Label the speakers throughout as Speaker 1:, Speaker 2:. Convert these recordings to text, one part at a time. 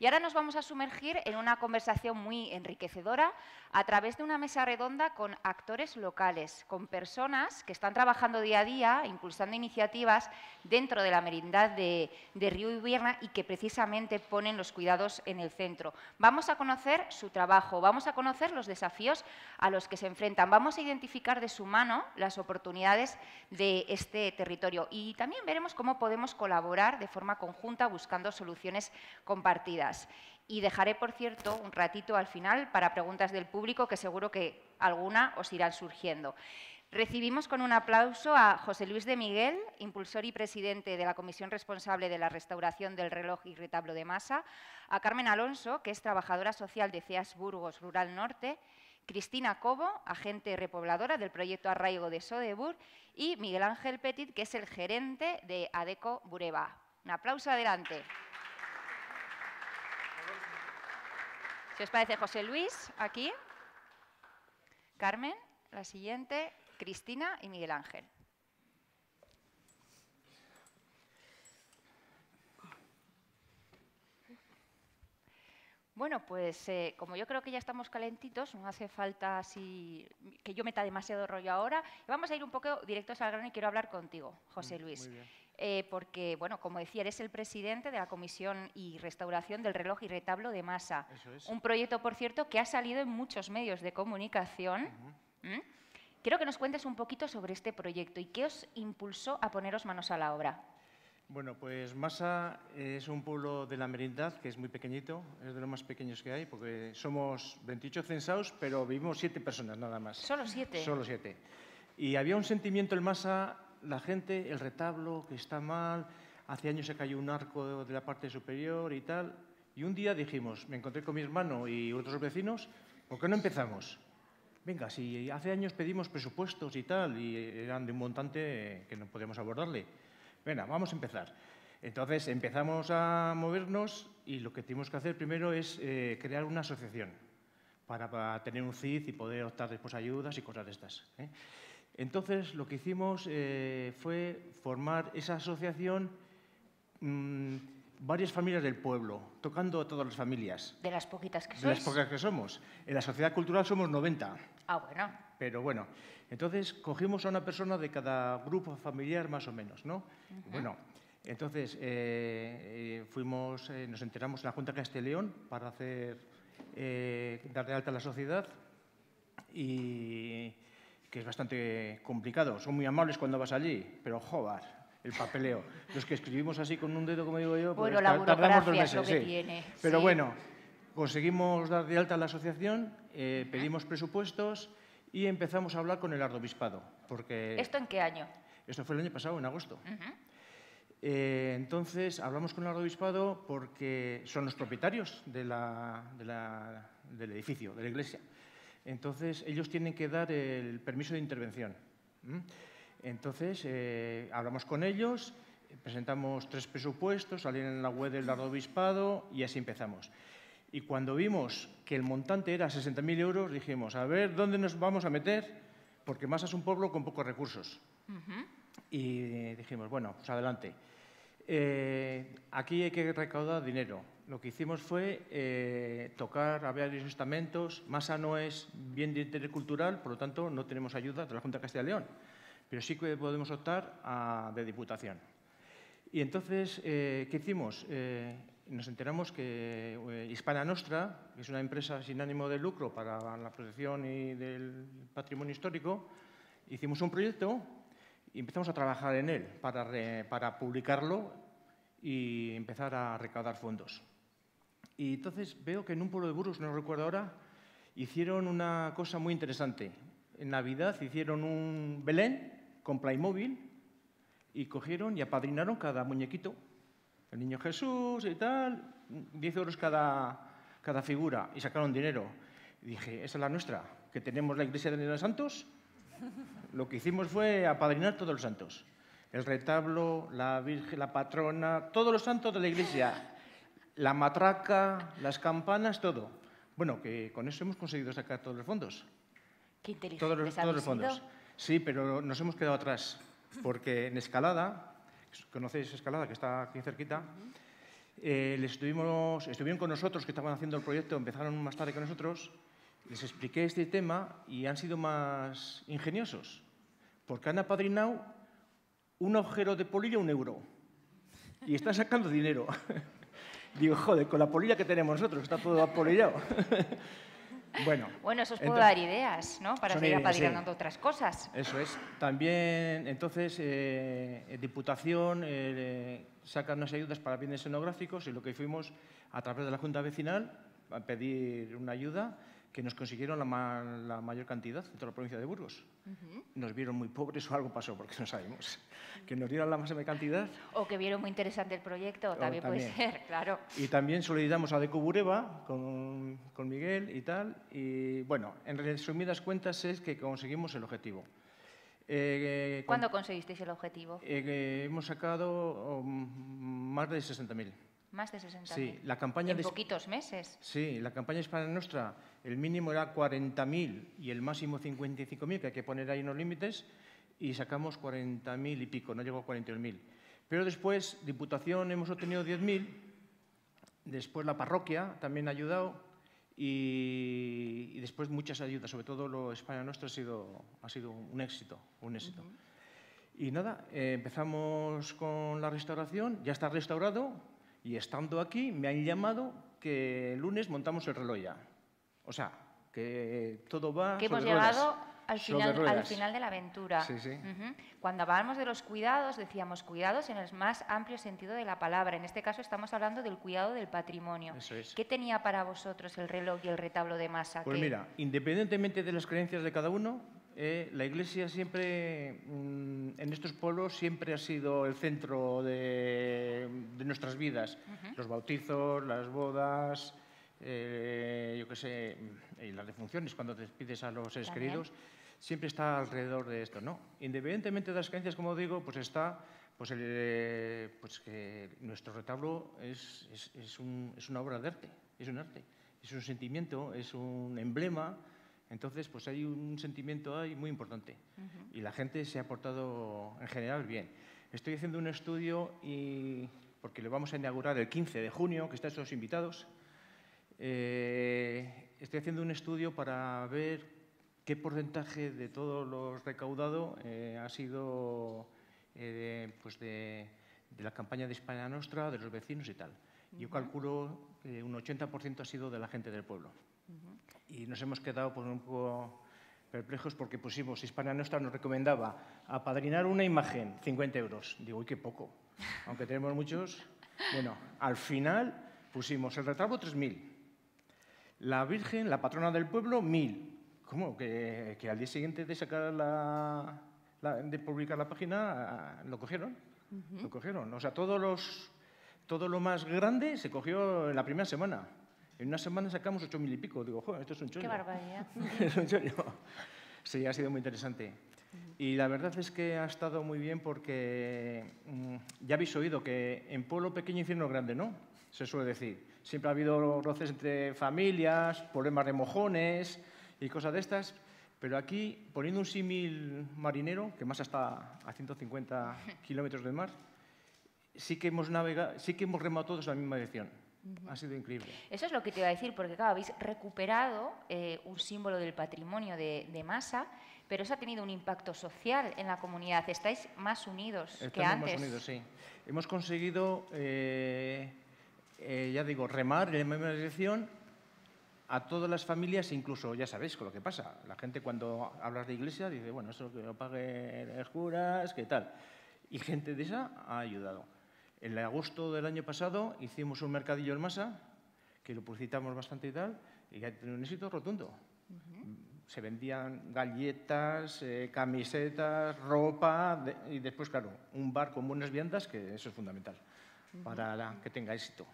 Speaker 1: Y ahora nos vamos a sumergir en una conversación muy enriquecedora a través de una mesa redonda con actores locales, con personas que están trabajando día a día, impulsando iniciativas dentro de la merindad de, Río y Vierna y que precisamente ponen los cuidados en el centro. Vamos a conocer su trabajo, vamos a conocer los desafíos a los que se enfrentan, vamos a identificar de su mano las oportunidades de este territorio y también veremos cómo podemos colaborar de forma conjunta buscando soluciones compartidas. Y dejaré, por cierto, un ratito al final para preguntas del público, que seguro que alguna os irán surgiendo. Recibimos con un aplauso a José Luis de Miguel, impulsor y presidente de la Comisión responsable de la restauración del reloj y retablo de masa, a Carmen Alonso, que es trabajadora social de CEAS Burgos Rural Norte, Cristina Cobo, agente repobladora del proyecto Arraigo de Sodebur, y Miguel Ángel Petit, que es el gerente de ADECO Bureba. Un aplauso adelante. Si os parece, José Luis, aquí. Carmen, la siguiente. Cristina y Miguel Ángel. Bueno, pues eh, como yo creo que ya estamos calentitos, no hace falta así que yo meta demasiado rollo ahora. Vamos a ir un poco directos al grano y quiero hablar contigo, José mm, Luis. Eh, porque, bueno, como decía, eres el presidente de la Comisión y Restauración del Reloj y Retablo de Masa. Un proyecto, por cierto, que ha salido en muchos medios de comunicación. Quiero que nos cuentes un poquito sobre este proyecto y qué os impulsó a poneros manos a la obra.
Speaker 2: Bueno, pues Masa es un pueblo de la merindad que es muy pequeñito, es de los más pequeños que hay, porque somos 28 censados, pero vivimos siete personas nada más.
Speaker 1: ¿Solo siete?
Speaker 2: Solo siete. Y había un sentimiento en Masa, la gente, el retablo, que está mal, hace años se cayó un arco de la parte superior y tal, y un día dijimos, me encontré con mi hermano y otros vecinos, ¿por qué no empezamos? Venga, si hace años pedimos presupuestos y tal, y eran de un montante que no podíamos abordarle, Venga, vamos a empezar. Entonces empezamos a movernos y lo que tenemos que hacer primero es eh, crear una asociación para, tener un CID y poder optar después ayudas y cosas de estas. ¿eh? Entonces lo que hicimos eh, fue formar esa asociación, mm, varias familias del pueblo, tocando a todas las familias.
Speaker 1: De las poquitas que
Speaker 2: sois. De las poquitas que somos. En la sociedad cultural somos 90.
Speaker 1: Ah, bueno.
Speaker 2: Pero bueno, entonces cogimos a una persona de cada grupo familiar más o menos, ¿no? Bueno, entonces eh, eh, fuimos, eh, nos enteramos en la Junta Castellón para hacer, dar de alta a la sociedad y que es bastante complicado. Son muy amables cuando vas allí, pero joder, el papeleo. Los que escribimos así con un dedo, como digo yo,
Speaker 1: pues bueno, tardamos dos meses. que tiene.
Speaker 2: Pero bueno, conseguimos dar de alta a la asociación, pedimos presupuestos y empezamos a hablar con el arzobispado. Porque
Speaker 1: ¿Esto en qué año?
Speaker 2: Esto fue el año pasado, en agosto. Eh, entonces, hablamos con el arzobispado porque son los propietarios del edificio, de la iglesia. Entonces, ellos tienen que dar el permiso de intervención. Entonces, eh, hablamos con ellos, presentamos tres presupuestos, salieron en la web del arzobispado y así empezamos. Y cuando vimos que el montante era 60.000 euros, dijimos, a ver, ¿dónde nos vamos a meter? Porque Masa es un pueblo con pocos recursos. Y dijimos, bueno, pues adelante. Eh, aquí hay que recaudar dinero. Lo que hicimos fue eh, tocar a varios estamentos. Masa no es bien de interés cultural, por lo tanto no tenemos ayuda de la Junta de Castilla y León, pero sí que podemos optar a, de diputación. Y entonces, eh, ¿qué hicimos? nos enteramos que eh, Hispana Nostra, que es una empresa sin ánimo de lucro para la protección y del patrimonio histórico, hicimos un proyecto y empezamos a trabajar en él para, para publicarlo y empezar a recaudar fondos. Y entonces veo que en un pueblo de Burgos, no recuerdo ahora, hicieron una cosa muy interesante. En Navidad hicieron un Belén con Playmobil y cogieron y apadrinaron cada muñequito el niño Jesús y tal, 10 euros cada, cada figura, y sacaron dinero. Y dije, esa es la nuestra, que tenemos la iglesia de los santos. Lo que hicimos fue apadrinar todos los santos. El retablo, la Virgen, la patrona, todos los santos de la iglesia. La matraca, las campanas, todo. Bueno, que con eso hemos conseguido sacar todos los fondos.
Speaker 1: Qué inteligente.
Speaker 2: Todos los, todos los fondos. Sí, pero nos hemos quedado atrás, porque en escalada ¿Conocéis Escalada, que está aquí cerquita? Eh, les estuvimos, estuvieron con nosotros, que estaban haciendo el proyecto, empezaron más tarde que nosotros, les expliqué este tema y han sido más ingeniosos, porque han apadrinado un agujero de polilla un euro y están sacando dinero. Digo, joder, con la polilla que tenemos nosotros, está todo apolillado.
Speaker 1: Bueno, bueno, eso os puedo dar ideas, ¿no? Para seguir apadrinando otras cosas.
Speaker 2: Eso es. También, entonces, eh, Diputación eh, saca unas ayudas para bienes escenográficos y lo que fuimos a través de la Junta Vecinal a pedir una ayuda que nos consiguieron la, mayor cantidad de toda la provincia de Burgos. Nos vieron muy pobres o algo pasó, porque no sabemos. Que nos dieron la máxima cantidad.
Speaker 1: O que vieron muy interesante el proyecto, también, puede ser, claro.
Speaker 2: Y también solidarizamos a Deco Bureba con, con, Miguel y tal. Y bueno, en resumidas cuentas es que conseguimos el objetivo.
Speaker 1: Eh, ¿Cuándo conseguisteis el objetivo?
Speaker 2: Eh, hemos sacado um, más de 60.000.
Speaker 1: Más de 60.000.
Speaker 2: Sí, la campaña
Speaker 1: en poquitos meses.
Speaker 2: Sí, la campaña Hispana Nuestra, el mínimo era 40.000 y el máximo 55.000, que hay que poner ahí unos límites, y sacamos 40.000 y pico, no llegó a 41.000. Pero después, Diputación hemos obtenido 10.000, después la parroquia también ha ayudado, y, después muchas ayudas, sobre todo lo España Nuestra ha sido, ha sido un éxito, un éxito. Y nada, eh, empezamos con la restauración, ya está restaurado, y estando aquí me han llamado que el lunes montamos el reloj ya. O sea, que todo va.
Speaker 1: Que hemos llegado al final, al final de la aventura. Sí, sí. Cuando hablábamos de los cuidados, decíamos cuidados en el más amplio sentido de la palabra. En este caso estamos hablando del cuidado del patrimonio.
Speaker 2: Eso es.
Speaker 1: ¿Qué tenía para vosotros el reloj y el retablo de masa?
Speaker 2: Pues mira, independientemente de las creencias de cada uno, eh, la Iglesia siempre, mm, en estos pueblos, siempre ha sido el centro de, nuestras vidas. Los bautizos, las bodas, eh, yo qué sé, y las defunciones, cuando te despides a los seres queridos, siempre está alrededor de esto, ¿no? Independientemente de las creencias, como digo, pues está pues, pues que nuestro retablo es, es, una obra de arte, es un arte, es un sentimiento, es un emblema entonces, pues hay un sentimiento ahí muy importante y la gente se ha portado en general bien. Estoy haciendo un estudio y porque lo vamos a inaugurar el 15 de junio, que están todos invitados. Eh, estoy haciendo un estudio para ver qué porcentaje de todo lo recaudado eh, ha sido eh, pues de, la campaña de España Nostra, de los vecinos y tal. Yo calculo que un 80% ha sido de la gente del pueblo y nos hemos quedado pues, un poco perplejos porque pusimos, Hispania Nuestra nos recomendaba apadrinar una imagen, 50 euros. Digo, uy, qué poco, aunque tenemos muchos. Bueno, al final pusimos el retrato 3.000, la Virgen, la patrona del pueblo, 1.000. ¿Cómo? Que, que, al día siguiente de sacar la, de publicar la página lo cogieron, lo cogieron. O sea, todos los, todo lo más grande se cogió en la primera semana. En una semana sacamos ocho mil y pico. Digo, joder, esto es un chollo.
Speaker 1: Qué barbaridad.
Speaker 2: es un chollo. Sí, ha sido muy interesante. Y la verdad es que ha estado muy bien porque mm, ya habéis oído que en pueblo pequeño infierno grande, ¿no? Se suele decir. Siempre ha habido roces entre familias, problemas de mojones y cosas de estas. Pero aquí, poniendo un símil marinero, que más está a 150 kilómetros del mar, sí que hemos navegado, sí que hemos remado todos en la misma dirección. Ha sido increíble.
Speaker 1: Eso es lo que te iba a decir, porque claro, habéis recuperado eh, un símbolo del patrimonio de, masa, pero eso ha tenido un impacto social en la comunidad. Estáis más unidos que antes.
Speaker 2: más unidos, sí. Hemos conseguido, eh, eh, ya digo, remar en la misma dirección a todas las familias, incluso, ya sabéis con lo que pasa. La gente cuando hablas de iglesia dice, bueno, eso que lo pague las curas, ¿qué tal? Y gente de esa ha ayudado. En agosto del año pasado hicimos un mercadillo en masa, que lo publicitamos bastante y tal, y ha tenido un éxito rotundo. Se vendían galletas, eh, camisetas, ropa, y después, claro, un bar con buenas viandas, que eso es fundamental para que tenga éxito.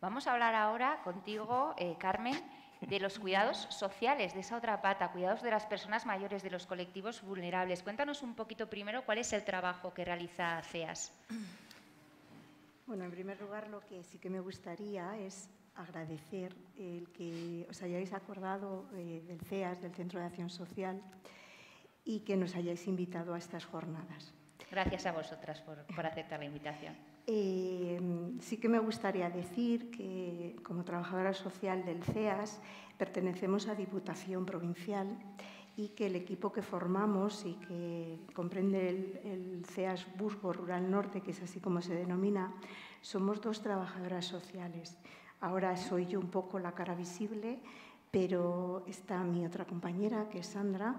Speaker 1: Vamos a hablar ahora contigo, eh, Carmen, de los cuidados sociales, de esa otra pata, cuidados de las personas mayores, de los colectivos vulnerables. Cuéntanos un poquito primero cuál es el trabajo que realiza CEAS.
Speaker 3: Bueno, en primer lugar, lo que sí que me gustaría es agradecer el que os hayáis acordado eh, del CEAS, del Centro de Acción Social, y que nos hayáis invitado a estas jornadas.
Speaker 1: Gracias a vosotras por, aceptar la invitación.
Speaker 3: Eh, sí que me gustaría decir que como trabajadora social del CEAS pertenecemos a Diputación Provincial y que el equipo que formamos y que comprende el, CEAS Burgo Rural Norte, que es así como se denomina, somos dos trabajadoras sociales. Ahora soy yo un poco la cara visible, pero está mi otra compañera, que es Sandra,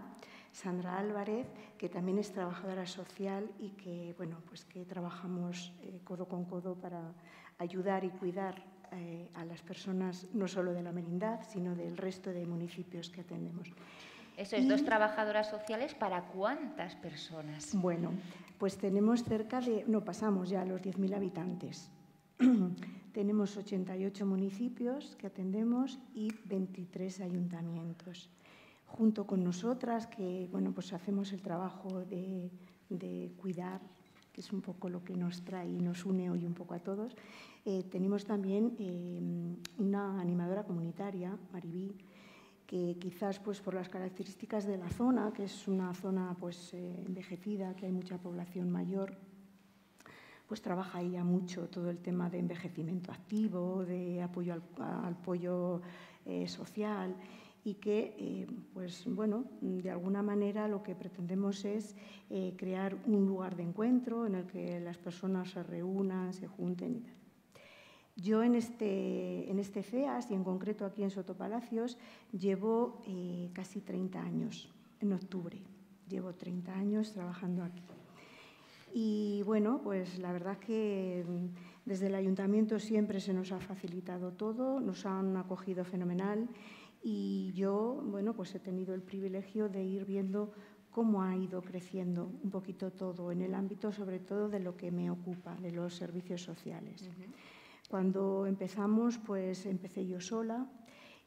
Speaker 3: Sandra Álvarez, que también es trabajadora social y que, bueno, pues que trabajamos eh, codo con codo para ayudar y cuidar eh, a las personas no solo de la merindad, sino del resto de municipios que atendemos.
Speaker 1: Eso es, dos trabajadoras sociales para cuántas personas?
Speaker 3: Bueno, pues tenemos cerca de, no pasamos ya a los 10.000 habitantes. tenemos 88 municipios que atendemos y 23 ayuntamientos. Junto con nosotras, que bueno, pues hacemos el trabajo de, cuidar, que es un poco lo que nos trae y nos une hoy un poco a todos, eh, tenemos también eh, una animadora comunitaria, Maribí, que quizás pues, por las características de la zona, que es una zona pues, eh, envejecida, que hay mucha población mayor, pues trabaja ella mucho todo el tema de envejecimiento activo, de apoyo al, apoyo social y que, eh, pues bueno, de alguna manera lo que pretendemos es crear un lugar de encuentro en el que las personas se reúnan, se junten y tal. Yo en este, en este CEAS y en concreto aquí en Sotopalacios llevo eh, casi 30 años, en octubre. Llevo 30 años trabajando aquí. Y bueno, pues la verdad que mm, desde el ayuntamiento siempre se nos ha facilitado todo, nos han acogido fenomenal y yo, bueno, pues he tenido el privilegio de ir viendo cómo ha ido creciendo un poquito todo en el ámbito sobre todo de lo que me ocupa, de los servicios sociales. Cuando empezamos, pues empecé yo sola.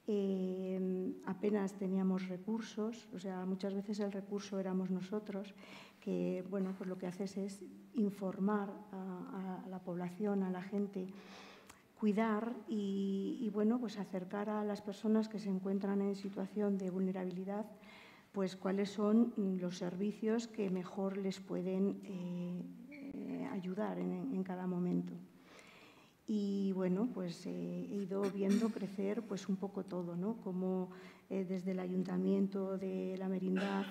Speaker 3: Eh, apenas teníamos recursos, o sea, muchas veces el recurso éramos nosotros, que bueno, pues lo que haces es informar a, la población, a la gente, cuidar y, bueno, pues acercar a las personas que se encuentran en situación de vulnerabilidad, pues cuáles son los servicios que mejor les pueden eh, eh, ayudar en, cada momento. Y bueno, pues eh, he ido viendo crecer pues un poco todo, ¿no? Como desde el ayuntamiento de la Merindad,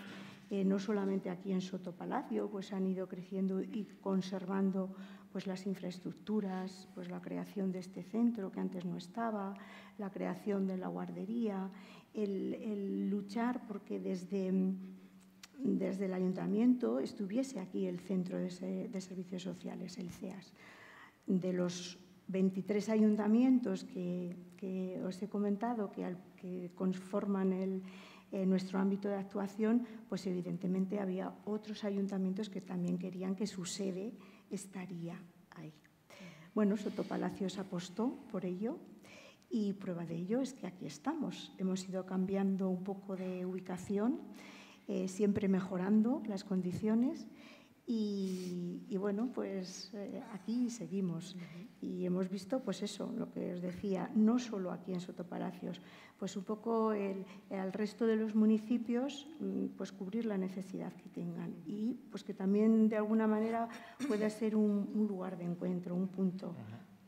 Speaker 3: no solamente aquí en Soto Palacio, pues han ido creciendo y conservando pues las infraestructuras, pues la creación de este centro que antes no estaba, la creación de la guardería, el, luchar porque desde, desde el ayuntamiento estuviese aquí el centro de, servicios sociales, el CEAS. De los 23 ayuntamientos que, os he comentado que, que conforman el, eh, nuestro ámbito de actuación, pues evidentemente había otros ayuntamientos que también querían que su sede estaría ahí. Bueno, Sotopalacios apostó por ello y prueba de ello es que aquí estamos. Hemos ido cambiando un poco de ubicación, eh, siempre mejorando las condiciones y, bueno, pues eh, aquí seguimos. Y hemos visto, pues eso, lo que os decía, no solo aquí en Sotopalacios, pues un poco el, al resto de los municipios, mm, pues cubrir la necesidad que tengan. Y pues que también de alguna manera pueda ser un, lugar de encuentro, un punto.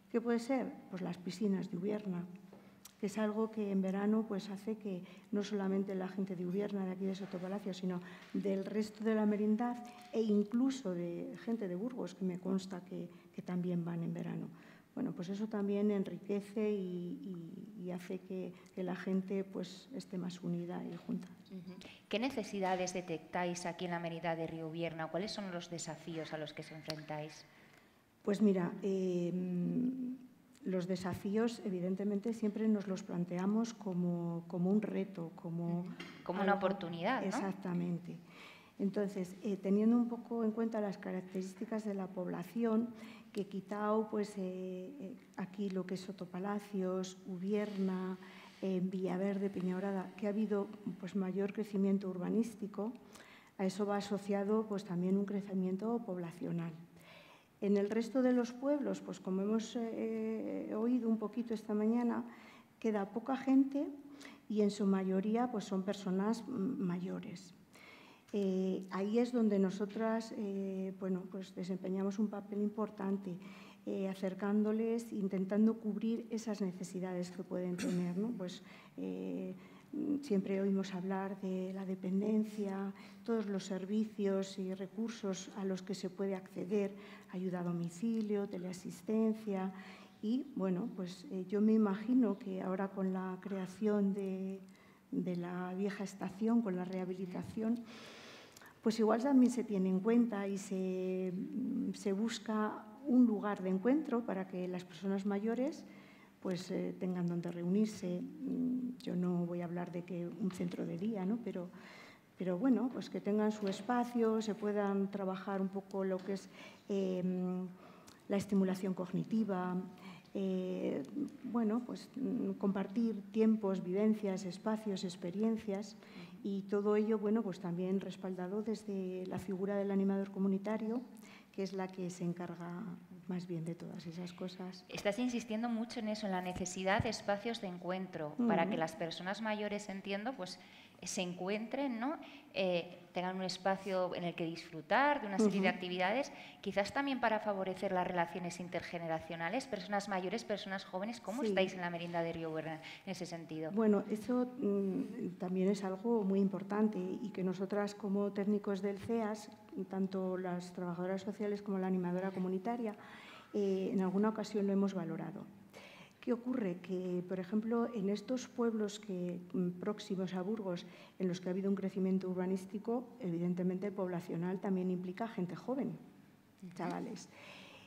Speaker 3: ¿Qué puede ser? Pues las piscinas de Ubierna que es algo que en verano pues, hace que no solamente la gente de Ubierna, de aquí de Sotopalacio, sino del resto de la merindad e incluso de gente de Burgos, que me consta que, también van en verano. Bueno, pues eso también enriquece y, hace que, la gente pues, esté más unida y junta.
Speaker 1: ¿Qué necesidades detectáis aquí en la merindad de Río Ubierna? ¿Cuáles son los desafíos a los que se enfrentáis?
Speaker 3: Pues mira, eh, los desafíos, evidentemente, siempre nos los planteamos como, un reto, como,
Speaker 1: como una oportunidad.
Speaker 3: Exactamente. Entonces, eh, teniendo un poco en cuenta las características de la población, que Quitao, pues eh, eh, aquí lo que es Sotopalacios, Ubierna, Villaverde, Peñaurada, que ha habido pues, mayor crecimiento urbanístico, a eso va asociado pues, también un crecimiento poblacional. En el resto de los pueblos, pues como hemos eh, oído un poquito esta mañana, queda poca gente y en su mayoría pues son personas mayores. Eh, ahí es donde nosotras eh, bueno, pues desempeñamos un papel importante. eh, acercándoles, intentando cubrir esas necesidades que pueden tener. ¿no? Pues, eh, siempre oímos hablar de la dependencia, todos los servicios y recursos a los que se puede acceder, ayuda a domicilio, teleasistencia. Y bueno, pues eh, yo me imagino que ahora con la creación de, de la vieja estación, con la rehabilitación, pues igual también se tiene en cuenta y se, se busca un lugar de encuentro para que las personas mayores pues eh, tengan donde reunirse. Mm, yo no voy a hablar de que un centro de día, ¿no? pero, pero bueno, pues que tengan su espacio, se puedan trabajar un poco lo que es em, la estimulación cognitiva, eh, bueno, pues mm, compartir tiempos, vivencias, espacios, experiencias y todo ello, bueno, pues también respaldado desde la figura del animador comunitario, que es la que se encarga más bien de todas esas cosas.
Speaker 1: Estás insistiendo mucho en eso, en la necesidad de espacios de encuentro, para que las personas mayores, entiendo, pues se encuentren, ¿no? Eh, tengan un espacio en el que disfrutar de una serie de actividades, quizás también para favorecer las relaciones intergeneracionales, personas mayores, personas jóvenes. ¿Cómo estáis en la merienda de Río Buena en ese sentido?
Speaker 3: Bueno, eso mm, también es algo muy importante y que nosotras como técnicos del CEAS, tanto las trabajadoras sociales como la animadora comunitaria, eh, en alguna ocasión lo hemos valorado. ¿Qué ocurre? Que, por ejemplo, en estos pueblos que, mm, próximos a Burgos, en los que ha habido un crecimiento urbanístico, evidentemente poblacional también implica gente joven, chavales.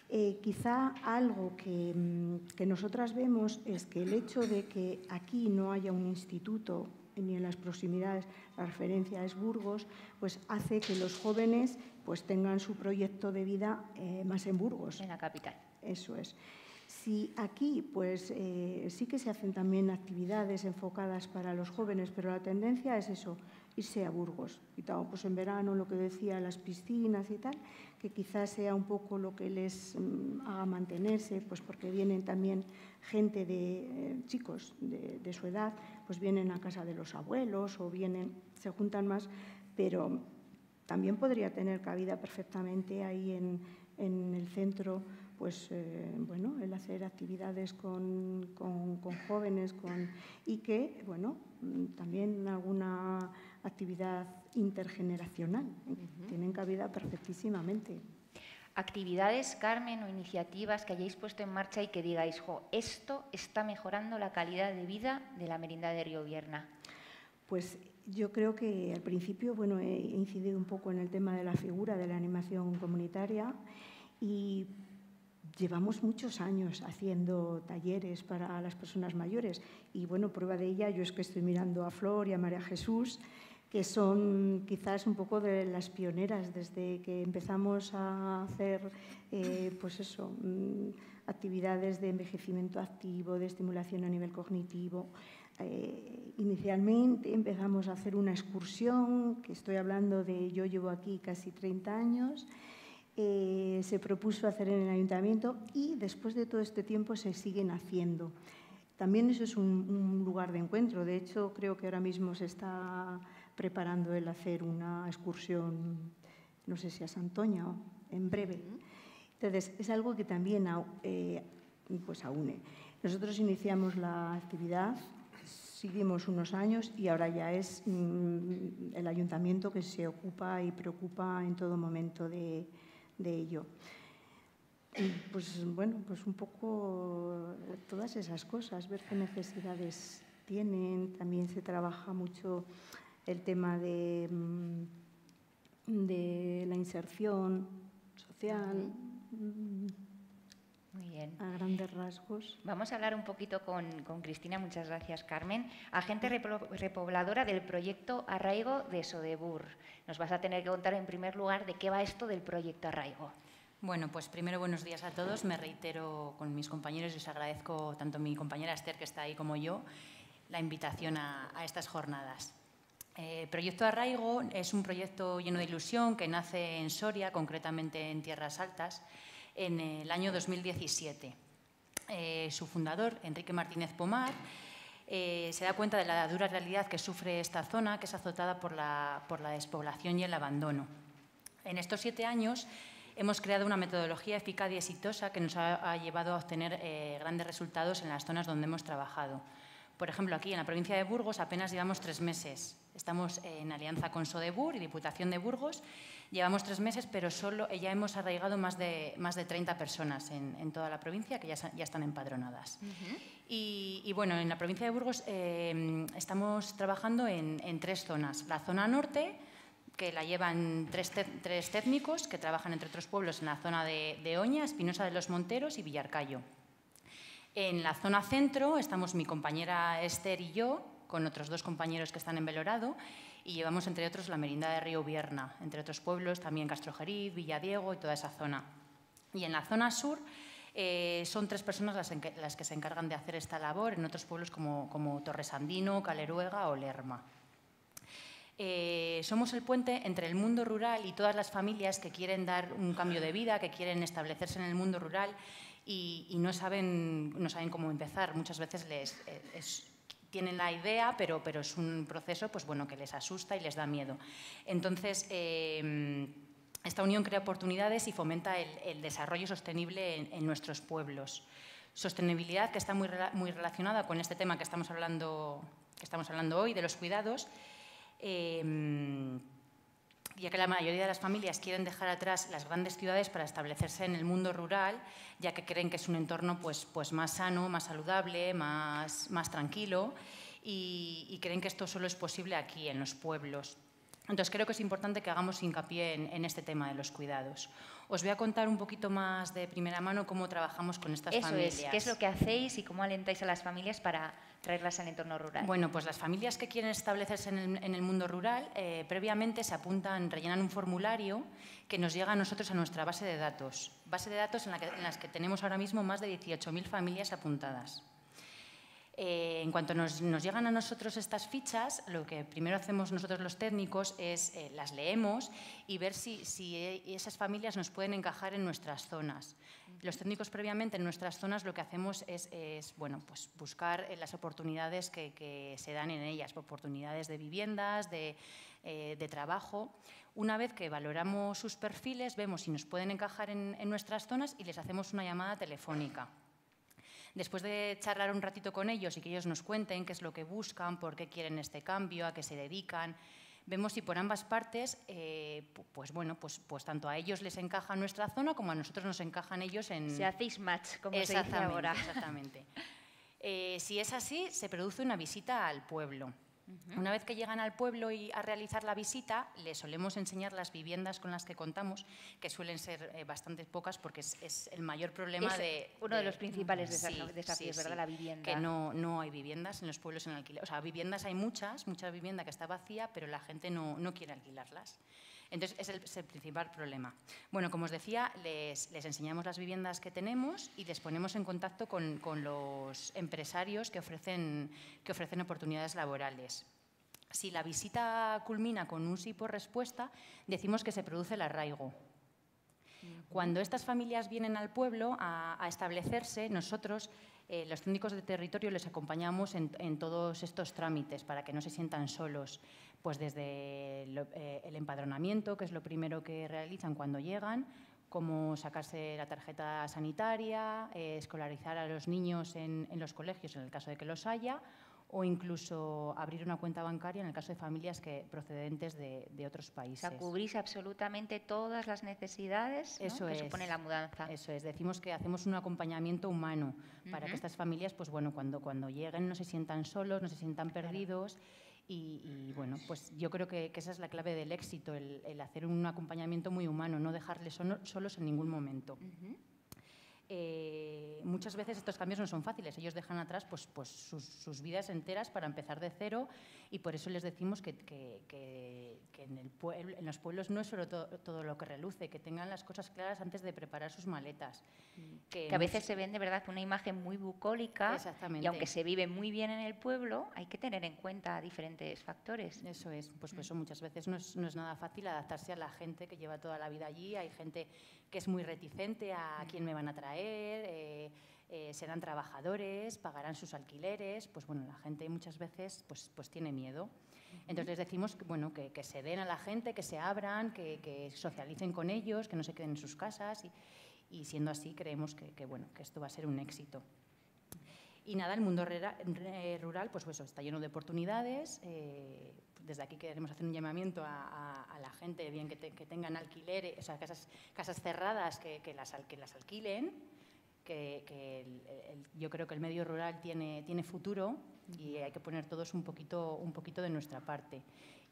Speaker 3: Eh, quizá algo que, mm, que, nosotras vemos es que el hecho de que aquí no haya un instituto ni en las proximidades, la referencia es Burgos, pues hace que los jóvenes pues tengan su proyecto de vida eh, más en Burgos.
Speaker 1: En la capital.
Speaker 3: Eso es. Si aquí, pues eh, sí que se hacen también actividades enfocadas para los jóvenes, pero la tendencia es eso, irse a Burgos. Y tal, pues en verano lo que decía, las piscinas y tal, que quizás sea un poco lo que les mm, haga mantenerse, pues porque vienen también gente de eh, chicos de, de, su edad, pues vienen a casa de los abuelos o vienen, se juntan más, pero también podría tener cabida perfectamente ahí en, en el centro pues eh, bueno, el hacer actividades con, jóvenes con, y que, bueno, mm, también alguna actividad intergeneracional. Tienen cabida perfectísimamente.
Speaker 1: Actividades, Carmen, o iniciativas que hayáis puesto en marcha y que digáis, jo, esto está mejorando la calidad de vida de la merinda de Río Vierna.
Speaker 3: Pues yo creo que al principio, bueno, he incidido un poco en el tema de la figura de la animación comunitaria y Llevamos muchos años haciendo talleres para las personas mayores y bueno, prueba de ella, yo es que estoy mirando a Flor y a María Jesús, que son quizás un poco de las pioneras desde que empezamos a hacer, eh, pues eso, mm, actividades de envejecimiento activo, de estimulación a nivel cognitivo. Eh, inicialmente empezamos a hacer una excursión, que estoy hablando de, yo llevo aquí casi 30 años, eh, se propuso hacer en el ayuntamiento y después de todo este tiempo se siguen haciendo. También eso es un, lugar de encuentro. De hecho, creo que ahora mismo se está preparando el hacer una excursión, no sé si a Santoña, en breve. Entonces, es algo que también eh, pues aúne. Nosotros iniciamos la actividad, seguimos unos años y ahora ya es mm, el ayuntamiento que se ocupa y preocupa en todo momento de, de ello. pues bueno, pues un poco todas esas cosas, ver qué necesidades tienen. También se trabaja mucho el tema de, mm, de la inserción social.
Speaker 1: Muy bien.
Speaker 3: A grandes rasgos.
Speaker 1: Vamos a hablar un poquito con, con Cristina, muchas gracias Carmen, agente repobladora del proyecto Arraigo de Sodebur. Nos vas a tener que contar en primer lugar de qué va esto del proyecto Arraigo.
Speaker 4: Bueno, pues primero buenos días a todos. Me reitero con mis compañeros y os agradezco tanto mi compañera Esther, que está ahí, como yo, la invitación a, estas jornadas. El eh, proyecto Arraigo es un proyecto lleno de ilusión que nace en Soria, concretamente en Tierras Altas, en el año 2017. Eh, su fundador, Enrique Martínez Pomar, eh, se da cuenta de la dura realidad que sufre esta zona, que es azotada por la, por la despoblación y el abandono. En estos siete años, hemos creado una metodología eficaz y exitosa que nos ha, llevado a obtener eh, grandes resultados en las zonas donde hemos trabajado. Por ejemplo, aquí en la provincia de Burgos apenas llevamos tres meses. Estamos en alianza con Sodebur y Diputación de Burgos. Llevamos tres meses, pero solo ya hemos arraigado más de, más de 30 personas en, toda la provincia que ya, ya están empadronadas. y, bueno, en la provincia de Burgos eh, estamos trabajando en, tres zonas. La zona norte, que la llevan tres, tres, técnicos que trabajan entre otros pueblos en la zona de, de Oña, Espinosa de los Monteros y Villarcayo. En la zona centro estamos mi compañera Esther y yo, con otros dos compañeros que están en Belorado, y llevamos, entre otros, la merinda de Río Vierna, entre otros pueblos, también Castrojeriz, Villadiego y toda esa zona. Y en la zona sur eh, son tres personas las, que se encargan de hacer esta labor en otros pueblos como, como Torresandino, Caleruega o Lerma. Eh, somos el puente entre el mundo rural y todas las familias que quieren dar un cambio de vida, que quieren establecerse en el mundo rural y, no, saben, no saben cómo empezar. Muchas veces les, eh, tienen la idea, pero, pero es un proceso pues, bueno, que les asusta y les da miedo. Entonces, eh, esta unión crea oportunidades y fomenta el, desarrollo sostenible en, nuestros pueblos. Sostenibilidad que está muy, muy relacionada con este tema que estamos hablando, que estamos hablando hoy, de los cuidados. Eh, ya que la mayoría de las familias quieren dejar atrás las grandes ciudades para establecerse en el mundo rural, ya que creen que es un entorno pues, pues más sano, más saludable, más, más tranquilo, y, creen que esto solo es posible aquí, en los pueblos. Entonces creo que es importante que hagamos hincapié en, este tema de los cuidados. Os voy a contar un poquito más de primera mano cómo trabajamos con estas familias.
Speaker 1: Eso es, qué es lo que hacéis y cómo alentáis a las familias para traerlas al entorno rural?
Speaker 4: Bueno, pues las familias que quieren establecerse en el, mundo rural eh, previamente se apuntan, rellenan un formulario que nos llega a nosotros a nuestra base de datos. Base de datos en la que, en las que tenemos ahora mismo más de 18.000 familias apuntadas. Eh, en cuanto nos, llegan a nosotros estas fichas, lo que primero hacemos nosotros los técnicos es eh, las leemos y ver si, eh, esas familias nos pueden encajar en nuestras zonas. Los técnicos previamente en nuestras zonas lo que hacemos es, bueno, pues buscar las oportunidades que, se dan en ellas, oportunidades de viviendas, de, trabajo. Una vez que valoramos sus perfiles, vemos si nos pueden encajar en nuestras zonas y les hacemos una llamada telefónica. Después de charlar un ratito con ellos y que ellos nos cuenten qué es lo que buscan, por qué quieren este cambio, a qué se dedican, vemos si por ambas partes, eh, pues bueno, pues, pues tanto a ellos les encaja nuestra zona como a nosotros nos encajan ellos en...
Speaker 1: Si hacéis match, como se dice ahora.
Speaker 4: Exactamente. Eh, si es así, se produce una visita al pueblo. Una vez que llegan al pueblo y a realizar la visita, les solemos enseñar las viviendas con las que contamos, que suelen ser eh, bastante pocas porque es, el mayor problema de...
Speaker 1: Uno de, los principales desafíos, ¿verdad? La vivienda.
Speaker 4: Que no, no hay viviendas en los pueblos en alquiler. O sea, viviendas hay muchas, mucha vivienda que está vacía, pero la gente no, no quiere alquilarlas. Entonces, es el, es el, principal problema. Bueno, como os decía, les, les, enseñamos las viviendas que tenemos y les ponemos en contacto con, con los empresarios que ofrecen, que ofrecen oportunidades laborales. Si la visita culmina con un sí por respuesta, decimos que se produce el arraigo. Cuando estas familias vienen al pueblo a, a establecerse, nosotros eh, los técnicos de territorio les acompañamos en, todos estos trámites para que no se sientan solos, pues desde eh, el empadronamiento, que es lo primero que realizan cuando llegan, como sacarse la tarjeta sanitaria, eh, escolarizar a los niños en, los colegios en el caso de que los haya, o incluso abrir una cuenta bancaria en el caso de familias que, procedentes de, otros países.
Speaker 1: O sea, cubrís absolutamente todas las necesidades Eso que supone la mudanza.
Speaker 4: Eso es, decimos que hacemos un acompañamiento humano para que estas familias, pues bueno, cuando, cuando lleguen no se sientan solos, no se sientan perdidos. Y, bueno, pues yo creo que, esa es la clave del éxito, el, hacer un acompañamiento muy humano, no dejarles solos en ningún momento. Eh, muchas veces estos cambios no son fáciles. Ellos dejan atrás pues, pues sus, vidas enteras para empezar de cero y por eso les decimos que, en, el en, los pueblos no es solo todo lo que reluce, que tengan las cosas claras antes de preparar sus maletas.
Speaker 1: Mm. Que, a veces se ven de verdad una imagen muy bucólica y aunque se vive muy bien en el pueblo, hay que tener en cuenta diferentes factores.
Speaker 4: Eso es, pues, pues eso muchas veces no es, no es nada fácil adaptarse a la gente que lleva toda la vida allí. Hay gente que es muy reticente a quién me van a traer, eh, eh, serán trabajadores, pagarán sus alquileres, pues bueno, la gente muchas veces pues, pues tiene miedo. Entonces les decimos que, bueno, que, se den a la gente, que se abran, que, socialicen con ellos, que no se queden en sus casas y, siendo así creemos que, bueno, que esto va a ser un éxito. Y nada, el mundo rural pues, pues, está lleno de oportunidades. Eh, desde aquí queremos hacer un llamamiento a, la gente, bien que, tengan alquileres, o sea, casas, casas cerradas, que, que las alquilen, que, yo creo que el medio rural tiene, tiene futuro y hay que poner todos un poquito, un poquito de nuestra parte.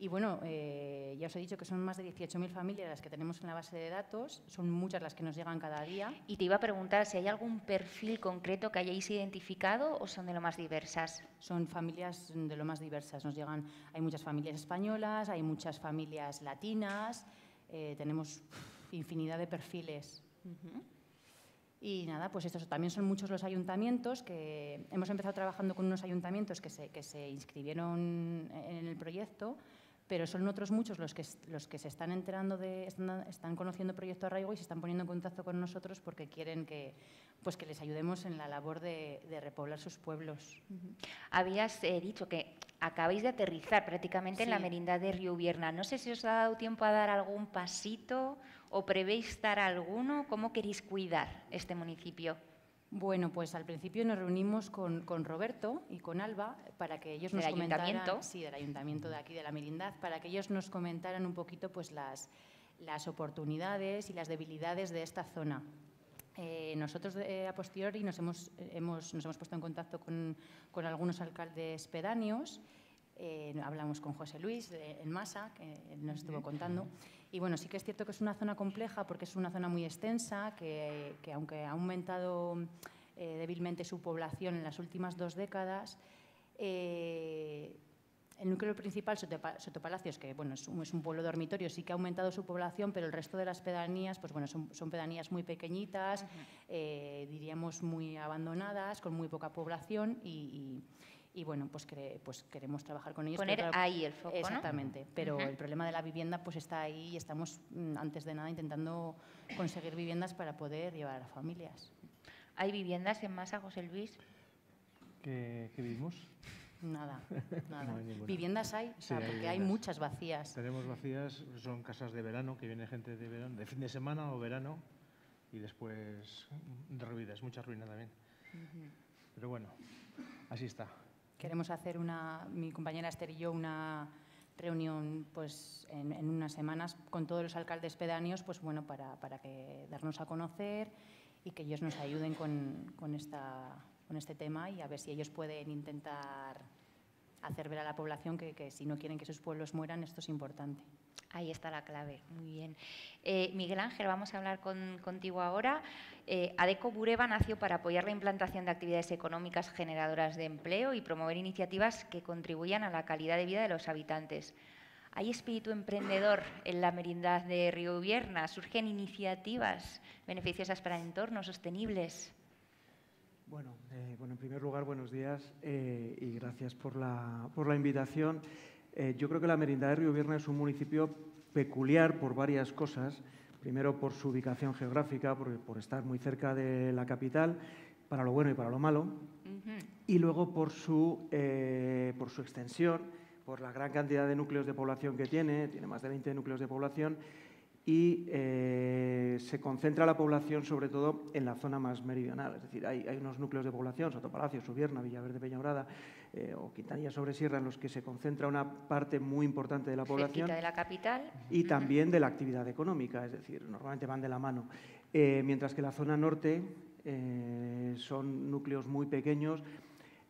Speaker 4: Y bueno, eh, ya os he dicho que son más de 18.000 familias las que tenemos en la base de datos, son muchas las que nos llegan cada día.
Speaker 1: Y te iba a preguntar si hay algún perfil concreto que hayáis identificado o son de lo más diversas.
Speaker 4: Son familias de lo más diversas, nos llegan, hay muchas familias españolas, hay muchas familias latinas, eh, tenemos infinidad de perfiles. Y nada, pues estos también son muchos los ayuntamientos que hemos empezado trabajando con unos ayuntamientos que se, que se inscribieron en el proyecto pero son otros muchos los que, los que se están enterando de, están, conociendo Proyecto Arraigo y se están poniendo en contacto con nosotros porque quieren que, pues que les ayudemos en la labor de, repoblar sus pueblos.
Speaker 1: Habías eh, dicho que acabáis de aterrizar prácticamente en la merindad de Río Vierna. No sé si os ha dado tiempo a dar algún pasito o prevéis dar alguno. ¿Cómo queréis cuidar este municipio?
Speaker 4: Bueno, pues al principio nos reunimos con, Roberto y con Alba para que ellos nos comentaran,
Speaker 1: ayuntamiento?
Speaker 4: sí, del ayuntamiento de aquí de la Merindad, para que ellos nos comentaran un poquito pues las, las oportunidades y las debilidades de esta zona. Eh, nosotros eh, a posteriori nos hemos, hemos, nos hemos puesto en contacto con, con algunos alcaldes pedáneos eh, hablamos con José Luis en Masa, que nos estuvo contando. Y bueno, sí que es cierto que es una zona compleja porque es una zona muy extensa, que, aunque ha aumentado eh, débilmente su población en las últimas dos décadas, eh, el núcleo principal, Sotopalacios, que bueno, es un, pueblo dormitorio, sí que ha aumentado su población, pero el resto de las pedanías pues, bueno, son, pedanías muy pequeñitas, diríamos muy abandonadas, con muy poca población y y bueno, pues, pues queremos trabajar con ellos.
Speaker 1: Poner ahí el foco,
Speaker 4: Exactamente, pero el problema de la vivienda pues está ahí y estamos mm, antes de nada intentando conseguir viviendas para poder llevar a las familias.
Speaker 1: ¿Hay viviendas en masa, José Luis?
Speaker 2: ¿Qué, vivimos?
Speaker 4: Nada, nada. Viviendas hay, porque hay muchas vacías.
Speaker 2: Tenemos vacías, son casas de verano, que viene gente de verano, de fin de semana o verano, y después ruinas, mucha ruina también. Pero bueno, así está.
Speaker 4: Queremos hacer una, mi compañera Esther y yo, una reunión pues, en, unas semanas con todos los alcaldes pedáneos pues, bueno, para, para que darnos a conocer y que ellos nos ayuden con, con, esta, con este tema y a ver si ellos pueden intentar hacer ver a la población que, que si no quieren que sus pueblos mueran, esto es importante.
Speaker 1: Ahí está la clave, muy bien. Eh, Miguel Ángel, vamos a hablar contigo ahora. Eh, ADECO Bureba nació para apoyar la implantación de actividades económicas generadoras de empleo y promover iniciativas que contribuyan a la calidad de vida de los habitantes. ¿Hay espíritu emprendedor en la merindad de Río Vierna? ¿Surgen iniciativas beneficiosas para entornos sostenibles?
Speaker 5: Bueno, eh, bueno, en primer lugar, buenos días y gracias por la, por la invitación. Eh, yo creo que la Merindad de Río Vierna es un municipio peculiar por varias cosas. Primero, por su ubicación geográfica, por, estar muy cerca de la capital, para lo bueno y para lo malo. Y luego por su, eh, por su extensión, por la gran cantidad de núcleos de población que tiene, tiene más de 20 núcleos de población, y eh, se concentra la población sobre todo en la zona más meridional. Es decir, hay, unos núcleos de población, Sotopalacio, Subierna, Villaverde, Peñabrada eh, o Quintanilla sobre Sierra, en los que se concentra una parte muy importante de la población.
Speaker 1: de la capital.
Speaker 5: Y también de la actividad económica, es decir, normalmente van de la mano. Eh, mientras que la zona norte son núcleos muy pequeños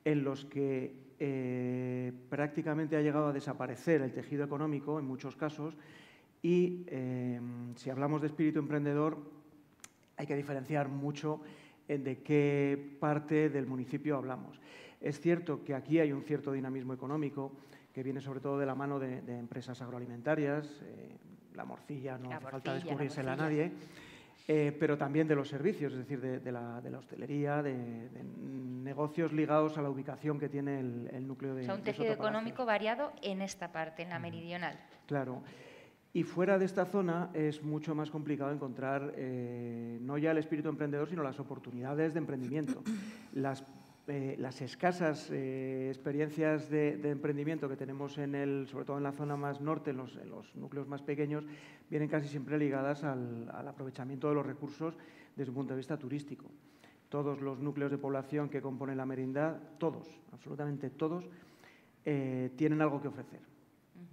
Speaker 5: en los que prácticamente ha llegado a desaparecer el tejido económico en muchos casos y em, si hablamos de espíritu emprendedor, hay que diferenciar mucho de qué parte del municipio hablamos. Es cierto que aquí hay un cierto dinamismo económico que viene sobre todo de la mano de, empresas agroalimentarias, eh, la morcilla no hace falta descubrírsela a nadie, eh, pero también de los servicios, es decir, de, la, hostelería, de, negocios ligados a la ubicación que tiene el, núcleo de...
Speaker 1: O sea, un tejido económico variado en esta parte, en la meridional.
Speaker 5: Claro. Y fuera de esta zona es mucho más complicado encontrar eh, no ya el espíritu emprendedor, sino las oportunidades de emprendimiento. Las eh, las escasas eh, experiencias de, emprendimiento que tenemos en el, sobre todo en la zona más norte, en los, núcleos más pequeños, vienen casi siempre ligadas al, aprovechamiento de los recursos desde un punto de vista turístico. Todos los núcleos de población que componen la merindad, todos, absolutamente todos, tienen algo que ofrecer.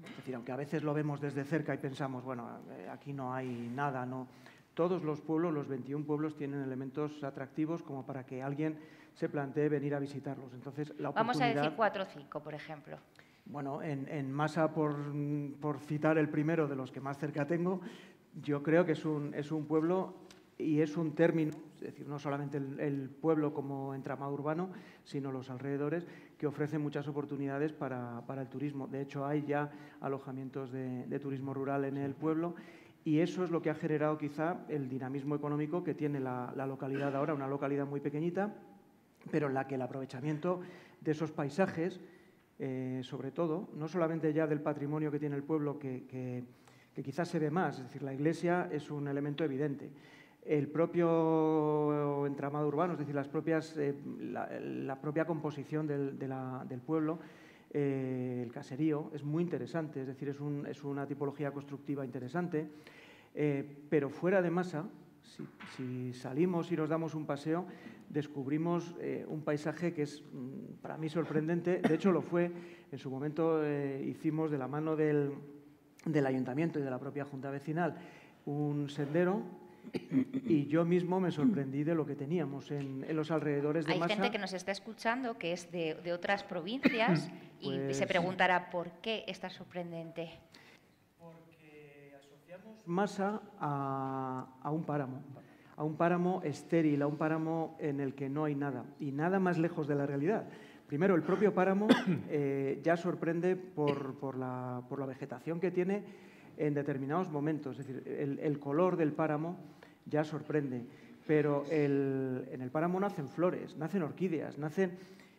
Speaker 5: Es decir, aunque a veces lo vemos desde cerca y pensamos, bueno, aquí no hay nada, no. Todos los pueblos, los 21 pueblos, tienen elementos atractivos como para que alguien se plantee venir a visitarlos. Entonces, la
Speaker 1: Vamos a decir cuatro o cinco, por ejemplo.
Speaker 5: Bueno, en, Masa, por, citar el primero de los que más cerca tengo, yo creo que es un, es un pueblo y es un término, es decir, no solamente el, pueblo como entramado urbano, sino los alrededores, que ofrecen muchas oportunidades para, el turismo. De hecho, hay ya alojamientos de, turismo rural en el pueblo y eso es lo que ha generado quizá el dinamismo económico que tiene la, localidad ahora, una localidad muy pequeñita, pero en la que el aprovechamiento de esos paisajes, eh, sobre todo, no solamente ya del patrimonio que tiene el pueblo, que, quizás se ve más, es decir, la iglesia es un elemento evidente. El propio entramado urbano, es decir, las propias, eh, la, propia composición del, pueblo, eh, el caserío, es muy interesante, es decir, es, una tipología constructiva interesante, pero fuera de masa, si, salimos y nos damos un paseo, descubrimos eh, un paisaje que es mm, para mí sorprendente. De hecho, lo fue. En su momento eh, hicimos de la mano del, ayuntamiento y de la propia junta vecinal un sendero y yo mismo me sorprendí de lo que teníamos en, los alrededores de
Speaker 1: Hay gente que nos está escuchando que es de, otras provincias y se pues preguntará por qué es tan sorprendente.
Speaker 5: Porque asociamos Masa a un páramo a un páramo estéril, a un páramo en el que no hay nada, y nada más lejos de la realidad. Primero, el propio páramo eh, ya sorprende por, la, vegetación que tiene en determinados momentos, es decir, el, color del páramo ya sorprende, pero en el páramo nacen flores, nacen orquídeas, nacen...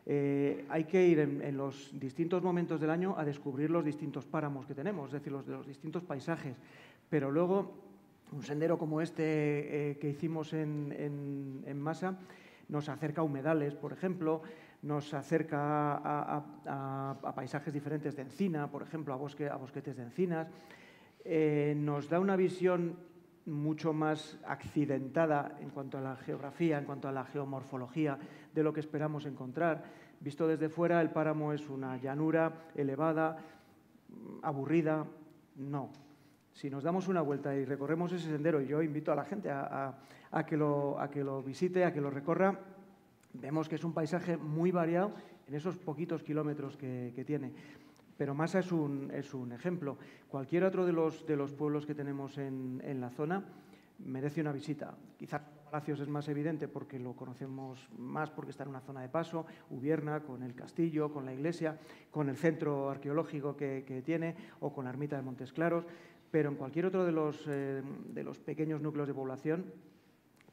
Speaker 5: Eh, hay que ir en, los distintos momentos del año a descubrir los distintos páramos que tenemos, es decir, los de los distintos paisajes, pero luego un sendero como este eh, que hicimos en, Masa nos acerca a humedales, por ejemplo, nos acerca a, paisajes diferentes de encina, por ejemplo, a, bosque, a bosquetes de encinas. Eh, nos da una visión mucho más accidentada en cuanto a la geografía, en cuanto a la geomorfología de lo que esperamos encontrar. Visto desde fuera, el páramo es una llanura elevada, aburrida. No, si nos damos una vuelta y recorremos ese sendero, y yo invito a la gente a, que, lo, visite, a que lo recorra, vemos que es un paisaje muy variado en esos poquitos kilómetros que, tiene. Pero Masa es un, ejemplo. Cualquier otro de los, pueblos que tenemos en, la zona merece una visita. Quizás Palacios es más evidente porque lo conocemos más porque está en una zona de paso, Ubierna, con el castillo, con la iglesia, con el centro arqueológico que, que tiene o con la ermita de Montes Claros pero en cualquier otro de los, eh, de los pequeños núcleos de población,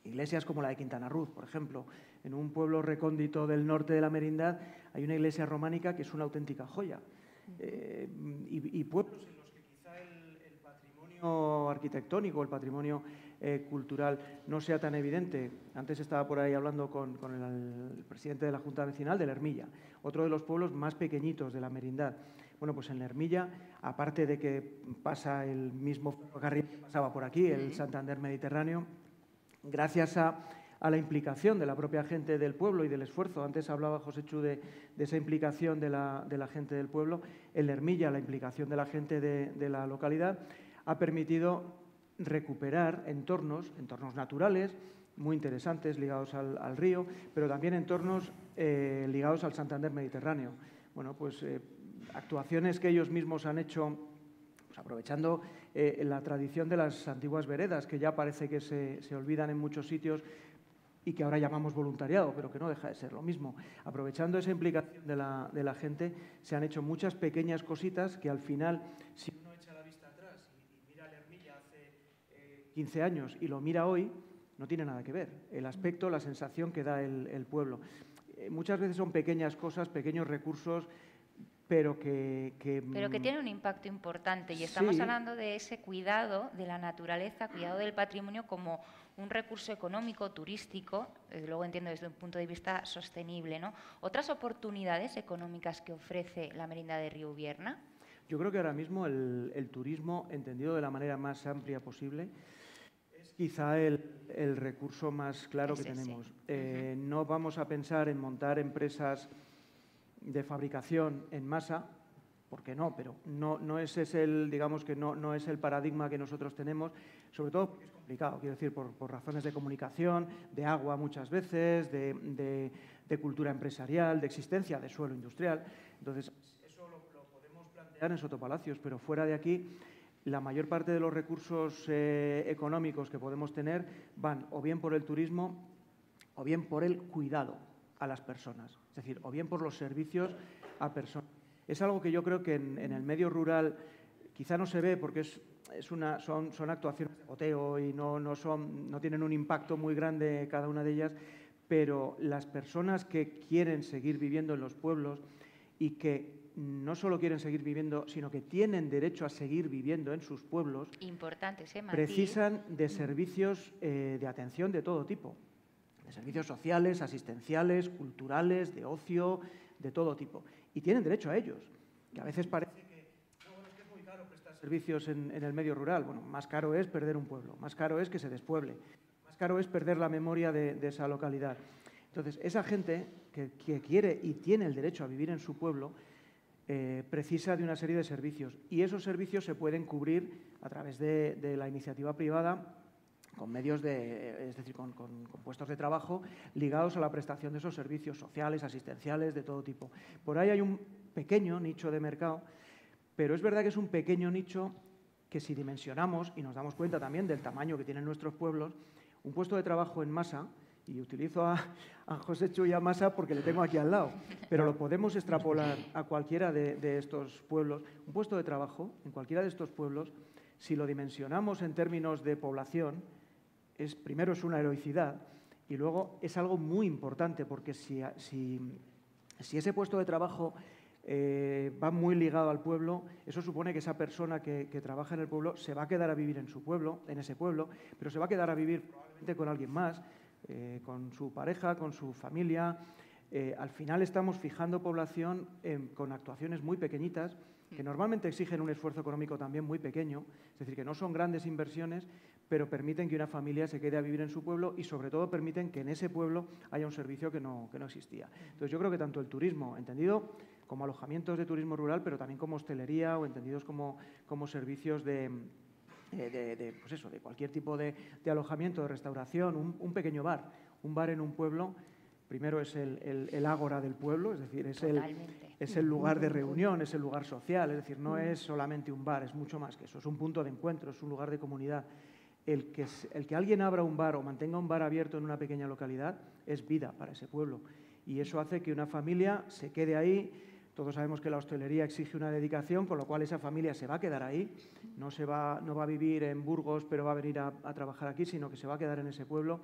Speaker 5: iglesias como la de Quintana Ruz, por ejemplo, en un pueblo recóndito del norte de la Merindad, hay una iglesia románica que es una auténtica joya. Eh, y, pueblos en los que quizá el, patrimonio arquitectónico, el patrimonio eh, cultural no sea tan evidente. Antes estaba por ahí hablando con, el, el, presidente de la Junta Vecinal de la Hermilla, otro de los pueblos más pequeñitos de la Merindad. Bueno, pues en la Hermilla, aparte de que pasa el mismo ferrocarril que pasaba por aquí, el Santander Mediterráneo, gracias a, la implicación de la propia gente del pueblo y del esfuerzo. Antes hablaba José Chu de, esa implicación de la, gente del pueblo. En la Hermilla, la implicación de la gente de, la localidad ha permitido recuperar entornos, entornos naturales, muy interesantes ligados al, río, pero también entornos eh, ligados al Santander Mediterráneo. Bueno, pues eh, actuaciones que ellos mismos han hecho, pues, aprovechando eh, la tradición de las antiguas veredas, que ya parece que se, olvidan en muchos sitios y que ahora llamamos voluntariado, pero que no deja de ser lo mismo. Aprovechando esa implicación de la, gente, se han hecho muchas pequeñas cositas que al final, si uno echa la vista atrás y, mira la Hermilla hace 15 eh, años y lo mira hoy, no tiene nada que ver. El aspecto, la sensación que da el, pueblo. Eh, muchas veces son pequeñas cosas, pequeños recursos pero que,
Speaker 1: Pero que
Speaker 5: mm,
Speaker 1: tiene un impacto importante y estamos
Speaker 5: Sí.
Speaker 1: hablando de ese cuidado de la naturaleza, cuidado del patrimonio como un recurso económico, turístico, desde luego entiendo desde un punto de vista sostenible. ¿no? ¿Otras oportunidades económicas que ofrece la merinda de Río Ubierna?
Speaker 5: Yo creo que ahora mismo el, el turismo, entendido de la manera más amplia posible, es quizá el, el recurso más claro que
Speaker 1: Ese
Speaker 5: tenemos. Eh, No vamos a pensar en montar empresas de fabricación en masa, porque no, pero no, no ese es el, digamos que no, no es el paradigma que nosotros tenemos, sobre todo porque es complicado, quiero decir, por, por razones de comunicación, de agua muchas veces, de, de- cultura empresarial, de existencia de suelo industrial. Entonces, eso lo, lo podemos plantear en Sotopalacios, pero fuera de aquí, la mayor parte de los recursos eh, económicos que podemos tener van o bien por el turismo o bien por el cuidado a las personas, es decir, o bien por los servicios a personas. Es algo que yo creo que en, en el medio rural quizá no se ve porque es, es una, son, son actuaciones de boteo y no, no, son, no tienen un impacto muy grande cada una de ellas, pero las personas que quieren seguir viviendo en los pueblos y que no solo quieren seguir viviendo, sino que tienen derecho a seguir viviendo en sus pueblos,
Speaker 1: Importante matiz.
Speaker 5: precisan de servicios eh, de atención de todo tipo, de servicios sociales, asistenciales, culturales, de ocio, de todo tipo. Y tienen derecho a ellos, que a veces parece que, "No, bueno, es que es muy caro prestar servicios en, el medio rural. Bueno, más caro es perder un pueblo, más caro es que se despueble, más caro es perder la memoria de, esa localidad. Entonces, esa gente que, quiere y tiene el derecho a vivir en su pueblo, eh, precisa de una serie de servicios y esos servicios se pueden cubrir a través de la iniciativa privada con medios de, es decir, con, con- puestos de trabajo ligados a la prestación de esos servicios sociales, asistenciales, de todo tipo. Por ahí hay un pequeño nicho de mercado, pero es verdad que es un pequeño nicho que si dimensionamos y nos damos cuenta también del tamaño que tienen nuestros pueblos, un puesto de trabajo en masa, y utilizo a, a José Chuya Masa porque le tengo aquí al lado, pero lo podemos extrapolar a cualquiera de, de estos pueblos. Un puesto de trabajo en cualquiera de estos pueblos, si lo dimensionamos en términos de población, es, primero es una heroicidad y luego es algo muy importante porque si, si, si ese puesto de trabajo eh, va muy ligado al pueblo, eso supone que esa persona que, que trabaja en el pueblo se va a quedar a vivir en su pueblo, en ese pueblo, pero se va a quedar a vivir probablemente con alguien más, eh, con su pareja, con su familia. Eh, al final estamos fijando población con actuaciones muy pequeñitas que normalmente exigen un esfuerzo económico también muy pequeño, es decir, que no son grandes inversiones, pero permiten que una familia se quede a vivir en su pueblo y sobre todo permiten que en ese pueblo haya un servicio que no, que no existía. Entonces yo creo que tanto el turismo, entendido como alojamientos de turismo rural, pero también como hostelería o entendidos como, como servicios de, eh, de, de, pues eso, de cualquier tipo de, de alojamiento, de restauración, un, un pequeño bar. Un bar en un pueblo, primero es el, el- el ágora del pueblo, es decir, es el, es el lugar de reunión, es el lugar social, es decir, no es solamente un bar, es mucho más que eso, es un punto de encuentro, es un lugar de comunidad. El que, alguien abra un bar o mantenga un bar abierto en una pequeña localidad es vida para ese pueblo. Y eso hace que una familia se quede ahí. Todos sabemos que la hostelería exige una dedicación, con lo cual esa familia se va a quedar ahí. No, se va, no va a vivir en Burgos, pero va a venir a, trabajar aquí, sino que se va a quedar en ese pueblo,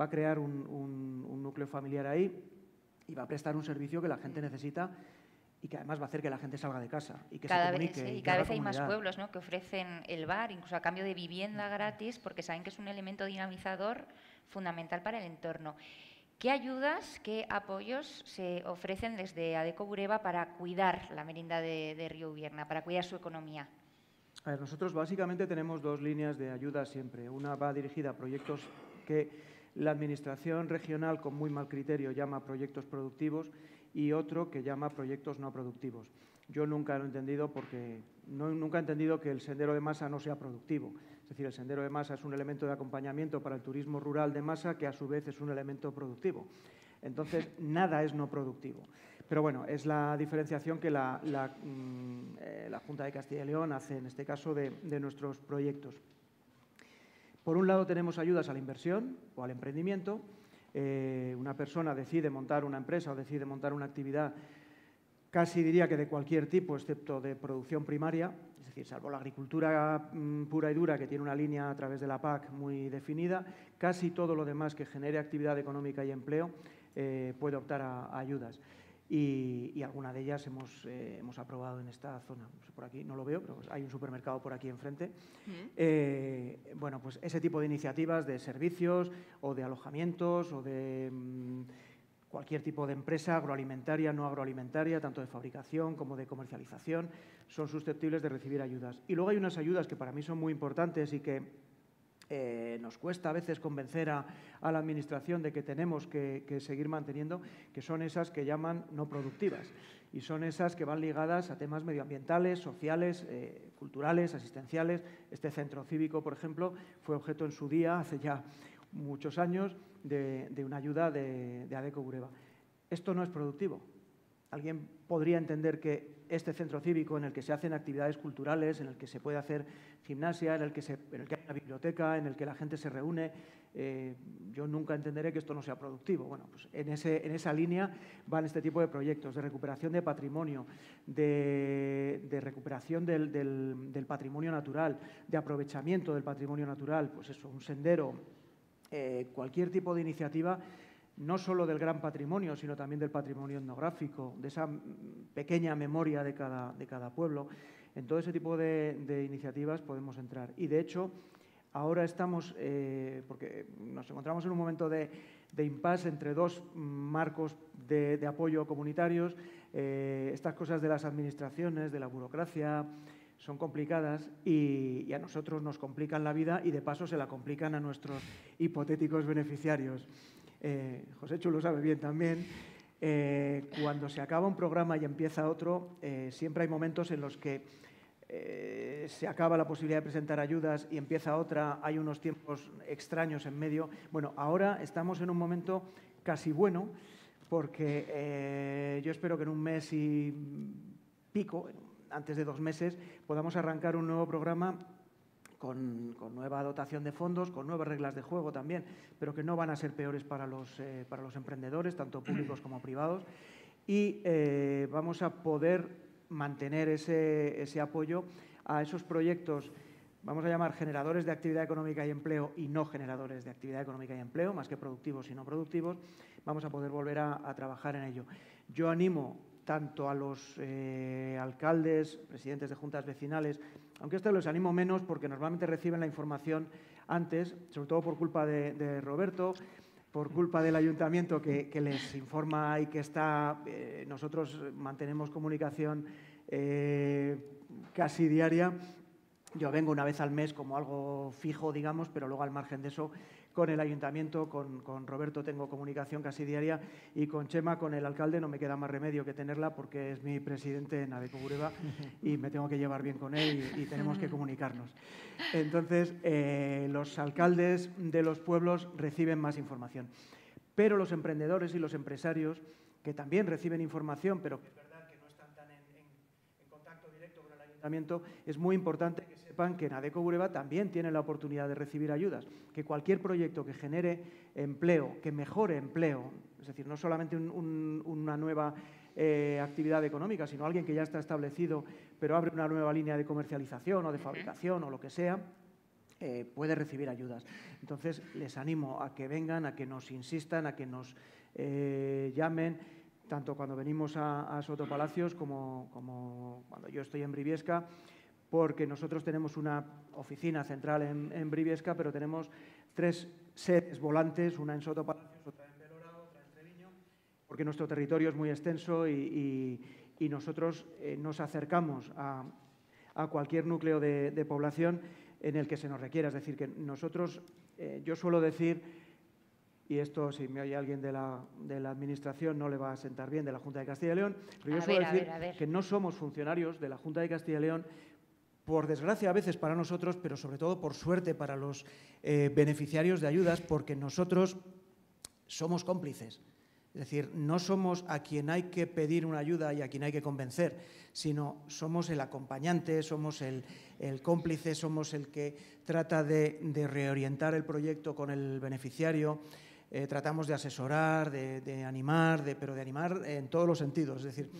Speaker 5: va a crear un núcleo familiar ahí y va a prestar un servicio que la gente necesita y que además va a hacer que la gente salga de casa y que
Speaker 1: cada
Speaker 5: se
Speaker 1: vez,
Speaker 5: comunique.
Speaker 1: sí,
Speaker 5: y
Speaker 1: y
Speaker 5: que
Speaker 1: cada vez hay más pueblos ¿no? que ofrecen el bar, incluso a cambio de vivienda gratis, porque saben que es un elemento dinamizador fundamental para el entorno. ¿Qué ayudas, qué apoyos se ofrecen desde Adeco Bureba para cuidar la merinda de, de Río Ubierna, para cuidar su economía?
Speaker 5: A ver, nosotros básicamente tenemos dos líneas de ayuda siempre. Una va dirigida a proyectos que la Administración regional, con muy mal criterio, llama proyectos productivos y otro que llama proyectos no productivos. Yo nunca lo he entendido porque nunca he entendido que el sendero de masa no sea productivo. Es decir, el sendero de masa es un elemento de acompañamiento para el turismo rural de masa que a su vez es un elemento productivo. Entonces, nada es no productivo. Pero bueno, es la diferenciación que la, mm, eh, Junta de Castilla y León hace en este caso de nuestros proyectos. Por un lado tenemos ayudas a la inversión o al emprendimiento. Eh, una persona decide montar una empresa o decide montar una actividad casi diría que de cualquier tipo, excepto de producción primaria, es decir, salvo la agricultura mm, pura y dura, que tiene una línea a través de la PAC muy definida, casi todo lo demás que genere actividad económica y empleo eh, puede optar a, a ayudas. Y, y alguna de ellas hemos, eh, hemos aprobado en esta zona. Por aquí no lo veo, pero hay un supermercado por aquí enfrente. Eh, bueno, pues ese tipo de iniciativas de servicios o de alojamientos o de mm, cualquier tipo de empresa agroalimentaria, no agroalimentaria, tanto de fabricación como de comercialización, son susceptibles de recibir ayudas. Y luego hay unas ayudas que para mí son muy importantes y que eh, nos cuesta a veces convencer a, la Administración de que tenemos que, seguir manteniendo, que son esas que llaman no productivas. Y son esas que van ligadas a temas medioambientales, sociales, eh, culturales, asistenciales. Este centro cívico, por ejemplo, fue objeto en su día, hace ya muchos años, de, una ayuda de, de ADECO Bureba. Esto no es productivo. Alguien podría entender que este centro cívico en el que se hacen actividades culturales, en el que se puede hacer gimnasia, en el que, se, en el que hay una biblioteca, en el que la gente se reúne, eh, yo nunca entenderé que esto no sea productivo. Bueno, pues en, ese, en, esa línea van este tipo de proyectos de recuperación de patrimonio, de, recuperación del, patrimonio natural, de aprovechamiento del patrimonio natural, pues eso, un sendero, eh, cualquier tipo de iniciativa no solo del gran patrimonio, sino también del patrimonio etnográfico, de esa pequeña memoria de cada, de cada pueblo. En todo ese tipo de, iniciativas podemos entrar. Y, de hecho, ahora estamos, eh, porque nos encontramos en un momento de, de impasse entre dos marcos de, apoyo comunitarios, eh, estas cosas de las administraciones, de la burocracia, son complicadas y, a nosotros nos complican la vida y de paso se la complican a nuestros hipotéticos beneficiarios eh, José Chu lo sabe bien también, eh, cuando se acaba un programa y empieza otro, eh, siempre hay momentos en los que se acaba la posibilidad de presentar ayudas y empieza otra, hay unos tiempos extraños en medio. Bueno, ahora estamos en un momento casi bueno, porque yo espero que en un mes y pico, antes de dos meses, podamos arrancar un nuevo programa con, con, nueva dotación de fondos, con nuevas reglas de juego también, pero que no van a ser peores para los, eh, para los emprendedores, tanto públicos como privados. Y eh, vamos a poder mantener ese, ese apoyo a esos proyectos vamos a llamar generadores de actividad económica y empleo y no generadores de actividad económica y empleo, más que productivos y no productivos, vamos a poder volver a, a trabajar en ello. Yo animo tanto a los eh, alcaldes, presidentes de juntas vecinales, aunque esto los animo menos porque normalmente reciben la información antes, sobre todo por culpa de, Roberto, por culpa del ayuntamiento que, que, les informa y que está, eh, nosotros mantenemos comunicación eh, casi diaria. Yo vengo una vez al mes como algo fijo, digamos, pero luego al margen de eso con el ayuntamiento, con, con, Roberto tengo comunicación casi diaria y con Chema, con el alcalde, no me queda más remedio que tenerla porque es mi presidente en Adeco Bureba y me tengo que llevar bien con él y, y tenemos que comunicarnos. Entonces, eh, los alcaldes de los pueblos reciben más información. Pero los emprendedores y los empresarios, que también reciben información, pero que es verdad que no están tan en, en, en contacto directo con el ayuntamiento, es muy importante sepan que en Adeco Bureba también tienen la oportunidad de recibir ayudas, que cualquier proyecto que genere empleo, que mejore empleo, es decir, no solamente un, un, una nueva eh, actividad económica, sino alguien que ya está establecido, pero abre una nueva línea de comercialización o de fabricación o lo que sea, eh, puede recibir ayudas. Entonces, les animo a que vengan, a que nos insistan, a que nos eh, llamen, tanto cuando venimos a, a Soto Palacios como, como cuando yo estoy en Briviesca, porque nosotros tenemos una oficina central en, en Briviesca, pero tenemos tres sedes volantes, una en Soto Palacios, otra en Belorado, otra en Treviño, porque nuestro territorio es muy extenso y, y, y nosotros eh, nos acercamos a, a, cualquier núcleo de, de, población en el que se nos requiera. Es decir, que nosotros, eh, yo suelo decir, y esto si me oye alguien de la, de la, Administración no le va a sentar bien, de la Junta de Castilla y León, pero yo a suelo ver, decir a ver, a ver. que no somos funcionarios de la Junta de Castilla y León por desgracia a veces para nosotros, pero sobre todo por suerte para los eh, beneficiarios de ayudas, porque nosotros somos cómplices. Es decir, no somos a quien hay que pedir una ayuda y a quien hay que convencer, sino somos el acompañante, somos el, el cómplice, somos el que trata de, de, reorientar el proyecto con el beneficiario, eh, tratamos de asesorar, de, de animar, pero de animar en todos los sentidos. Es decir,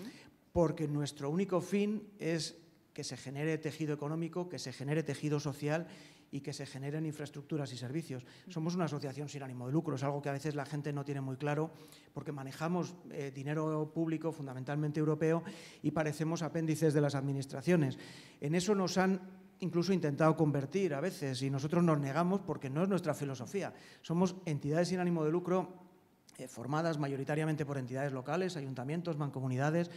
Speaker 5: porque nuestro único fin es que se genere tejido económico, que se genere tejido social y que se generen infraestructuras y servicios. Somos una asociación sin ánimo de lucro, es algo que a veces la gente no tiene muy claro porque manejamos eh, dinero público, fundamentalmente europeo, y parecemos apéndices de las administraciones. En eso nos han incluso intentado convertir a veces y nosotros nos negamos porque no es nuestra filosofía. Somos entidades sin ánimo de lucro eh, formadas mayoritariamente por entidades locales, ayuntamientos, mancomunidades,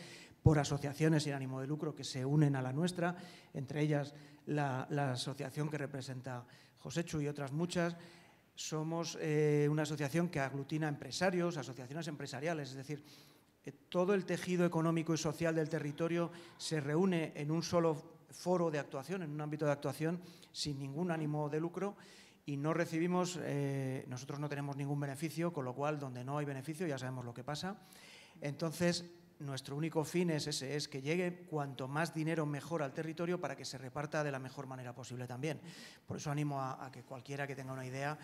Speaker 5: por asociaciones sin ánimo de lucro que se unen a la nuestra, entre ellas la, asociación que representa José Chu y otras muchas. Somos eh, una asociación que aglutina empresarios, asociaciones empresariales, es decir, eh, todo el tejido económico y social del territorio se reúne en un solo foro de actuación, en un ámbito de actuación sin ningún ánimo de lucro y no recibimos, eh, nosotros no tenemos ningún beneficio, con lo cual donde no hay beneficio ya sabemos lo que pasa. Entonces, nuestro único fin es ese, es que llegue cuanto más dinero mejor al territorio para que se reparta de la mejor manera posible también. Por eso animo a, que cualquiera que tenga una idea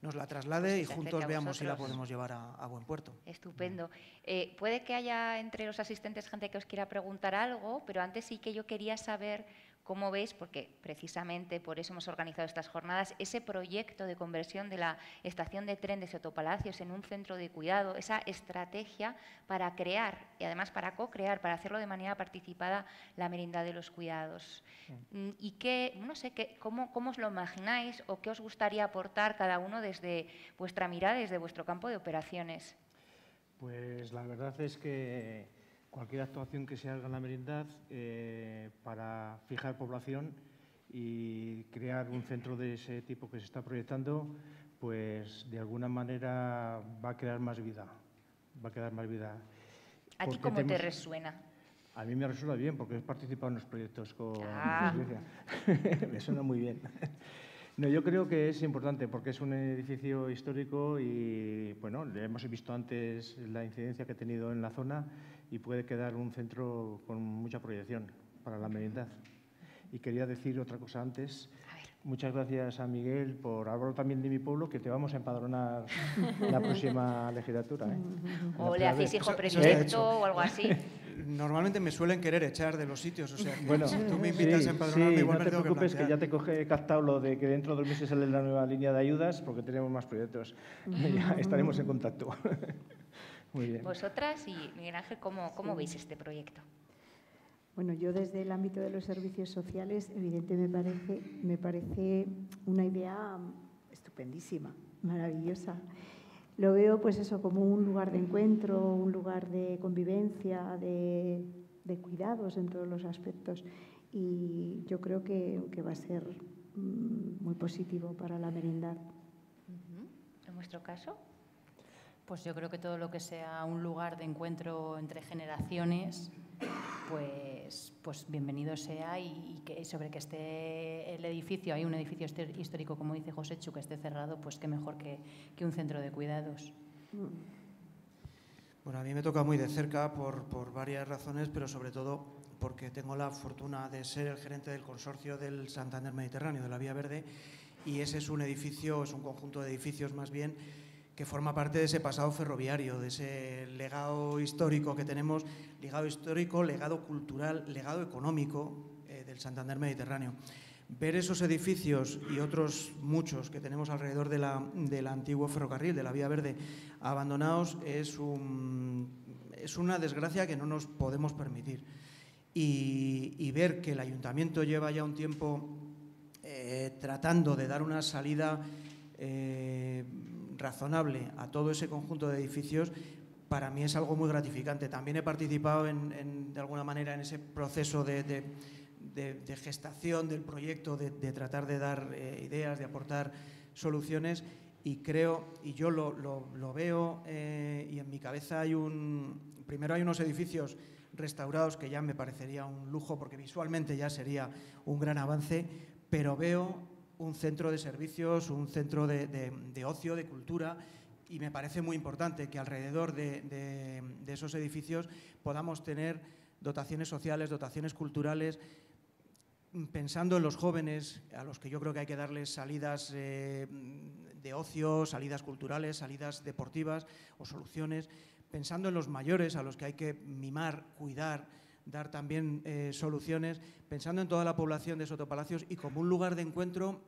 Speaker 5: nos la traslade pues y juntos veamos si la podemos llevar a, buen puerto.
Speaker 1: Estupendo. Eh, puede que haya entre los asistentes gente que os quiera preguntar algo, pero antes sí que yo quería saber ¿Cómo veis? Porque precisamente por eso hemos organizado estas jornadas, ese proyecto de conversión de la estación de tren de Sotopalacios en un centro de cuidado, esa estrategia para crear y además para co-crear, para hacerlo de manera participada, la merienda de los cuidados. Mm, ¿Y qué, no sé, qué, cómo, cómo os lo imagináis o qué os gustaría aportar cada uno desde vuestra mirada, desde vuestro campo de operaciones?
Speaker 2: Pues la verdad es que cualquier actuación que se haga en la merindad eh, para fijar población y crear un centro de ese tipo que se está proyectando, pues de alguna manera va a crear más vida, va a crear más vida.
Speaker 1: ¿A ti cómo te resuena?
Speaker 2: A mí me resuena bien porque he participado en los proyectos con
Speaker 1: ah.
Speaker 2: me suena muy bien. No, yo creo que es importante porque es un edificio histórico y bueno, hemos visto antes la incidencia que ha tenido en la zona y puede quedar un centro con mucha proyección para la merindad. Y quería decir otra cosa antes. Muchas gracias a Miguel por hablar también de mi pueblo, que te vamos a empadronar la próxima legislatura. ¿eh?
Speaker 1: O le hacéis hijo predilecto o algo así.
Speaker 5: Normalmente me suelen querer echar de los sitios, o sea, bueno, si tú me invitas a empadronarme, igual
Speaker 2: no
Speaker 5: te
Speaker 2: preocupes, que, ya te he captado lo de que dentro de dos meses sale la nueva línea de ayudas, porque tenemos más proyectos. ya estaremos en contacto.
Speaker 1: Vosotras y Miguel Ángel, ¿cómo, cómo veis este proyecto?
Speaker 3: Bueno, yo desde el ámbito de los servicios sociales, evidentemente me parece, me parece una idea estupendísima, maravillosa. Lo veo pues eso como un lugar de encuentro, un lugar de convivencia, de, cuidados en todos los aspectos y yo creo que, va a ser mm, muy positivo para la merindad.
Speaker 1: ¿En vuestro caso?
Speaker 4: Pues yo creo que todo lo que sea un lugar de encuentro entre generaciones, pues, pues bienvenido sea y, que sobre que esté el edificio, hay un edificio histórico, como dice José Chu, que esté cerrado, pues qué mejor que, que un centro de cuidados.
Speaker 5: Bueno, a mí me toca muy de cerca por, por varias razones, pero sobre todo porque tengo la fortuna de ser el gerente del consorcio del Santander Mediterráneo, de la Vía Verde, y ese es un edificio, es un conjunto de edificios más bien, que forma parte de ese pasado ferroviario, de ese legado histórico que tenemos, legado histórico, legado cultural, legado económico eh, del Santander Mediterráneo. Ver esos edificios y otros muchos que tenemos alrededor de la, del antiguo ferrocarril, de la Vía Verde, abandonados, es, es una desgracia que no nos podemos permitir. Y, ver que el ayuntamiento lleva ya un tiempo eh, tratando de dar una salida eh, razonable a todo ese conjunto de edificios, para mí es algo muy gratificante. También he participado en, de alguna manera en ese proceso de, gestación del proyecto, de, tratar de dar eh, ideas, de aportar soluciones y creo, y yo lo, veo, eh, y en mi cabeza hay un, primero hay unos edificios restaurados que ya me parecería un lujo porque visualmente ya sería un gran avance, pero veo un centro de servicios, un centro de, ocio, de cultura, y me parece muy importante que alrededor de, esos edificios podamos tener dotaciones sociales, dotaciones culturales, pensando en los jóvenes, a los que yo creo que hay que darles salidas eh, de ocio, salidas culturales, salidas deportivas o soluciones, pensando en los mayores, a los que hay que mimar, cuidar, dar también eh, soluciones, pensando en toda la población de Sotopalacios y como un lugar de encuentro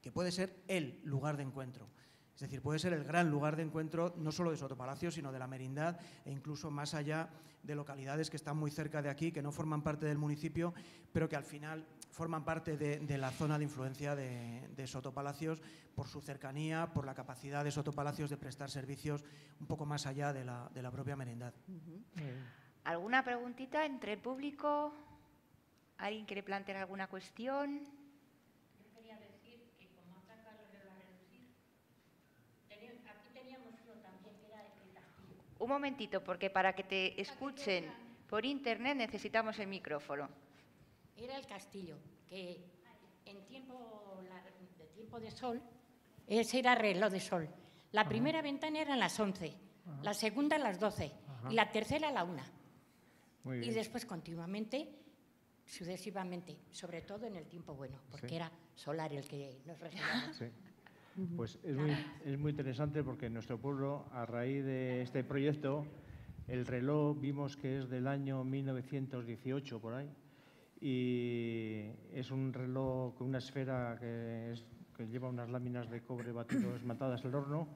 Speaker 5: que puede ser el lugar de encuentro. Es decir, puede ser el gran lugar de encuentro no solo de Sotopalacio, sino de la merindad e incluso más allá de localidades que están muy cerca de aquí, que no forman parte del municipio, pero que al final forman parte de, la zona de influencia de, Sotopalacios por su cercanía, por la capacidad de Sotopalacios de prestar servicios un poco más allá de la, propia merindad.
Speaker 1: ¿Alguna preguntita entre el público? ¿Alguien quiere plantear alguna cuestión? Un momentito, porque para que te escuchen por internet necesitamos el micrófono.
Speaker 6: Era el castillo, que en tiempo, de tiempo de sol, ese era reloj de sol. La primera ventana era a las 11, la segunda a las 12 y la tercera a la 1. Y después continuamente, sucesivamente, sobre todo en el tiempo bueno, porque era solar el que nos regalaba.
Speaker 2: Pues es muy, es muy interesante porque en nuestro pueblo, a raíz de este proyecto, el reloj vimos que es del año 1918 por ahí y es un reloj con una esfera que, lleva unas láminas de cobre batido esmatadas al horno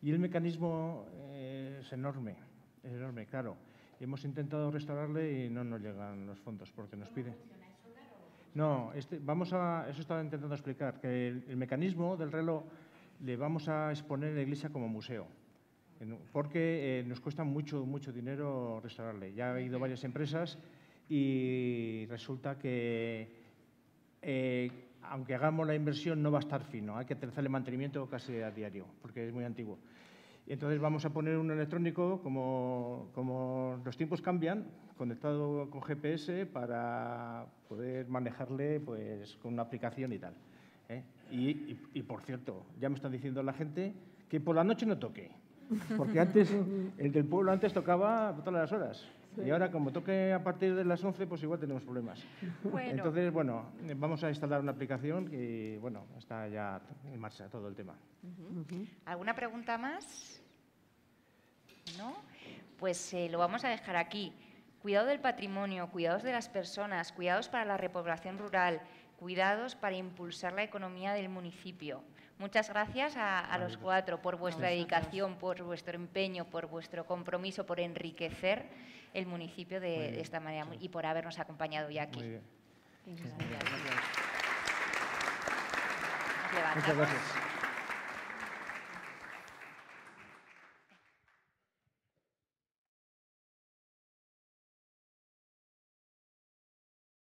Speaker 2: y el mecanismo es enorme, es enorme, claro. Hemos intentado restaurarle y no nos llegan los fondos porque nos pide. No, este, vamos a, eso estaba intentando explicar, que el, mecanismo del reloj le vamos a exponer en la iglesia como museo, porque eh, nos cuesta mucho, mucho dinero restaurarle. Ya ha habido varias empresas y resulta que, eh, aunque hagamos la inversión, no va a estar fino, hay que hacerle mantenimiento casi a diario, porque es muy antiguo. Y entonces vamos a poner un electrónico, como, como los tiempos cambian, conectado con GPS para poder manejarle pues, con una aplicación y tal. ¿eh? Y, y, por cierto, ya me están diciendo la gente que por la noche no toque, porque antes, el del pueblo antes tocaba todas las horas. Y ahora, como toque a partir de las 11, pues igual tenemos problemas. Entonces, bueno, vamos a instalar una aplicación y, bueno, está ya en marcha todo el tema.
Speaker 1: ¿Alguna pregunta más? ¿No? Pues eh, lo vamos a dejar aquí. Cuidado del patrimonio, cuidados de las personas, cuidados para la repoblación rural, cuidados para impulsar la economía del municipio. Muchas gracias a, los cuatro por vuestra dedicación, por vuestro empeño, por vuestro compromiso, por enriquecer el municipio de, esta manera y por habernos acompañado hoy aquí.
Speaker 2: Muchas gracias.